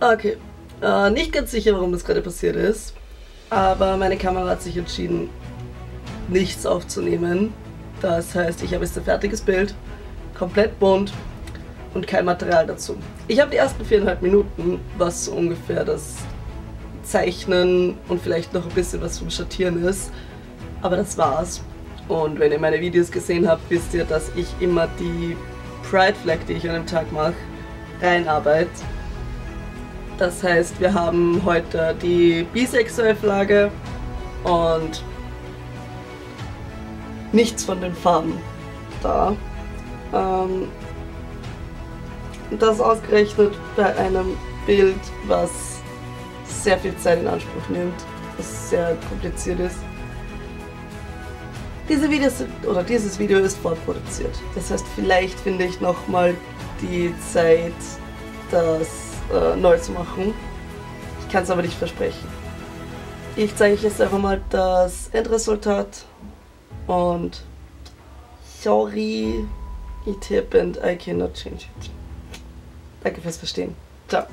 Okay. Äh, nicht ganz sicher, warum das gerade passiert ist. Aber meine Kamera hat sich entschieden, nichts aufzunehmen. Das heißt, ich habe jetzt ein fertiges Bild, komplett bunt und kein Material dazu. Ich habe die ersten viereinhalb Minuten, was so ungefähr das Zeichnen und vielleicht noch ein bisschen was vom Schattieren ist. Aber das war's. Und wenn ihr meine Videos gesehen habt, wisst ihr, dass ich immer die Pride Flag, die ich an dem Tag mache, reinarbeite. Das heißt, wir haben heute die bisexuelle Flagge und nichts von den Farben da. Ähm, das ausgerechnet bei einem Bild, was sehr viel Zeit in Anspruch nimmt, was sehr kompliziert ist. Diese Videos sind, oder dieses Video ist vorproduziert. Das heißt, vielleicht finde ich nochmal die Zeit, das äh, neu zu machen. Ich kann es aber nicht versprechen. Ich zeige euch jetzt einfach mal das Endresultat und sorry, it happened, I cannot change it. Danke fürs Verstehen. Ciao.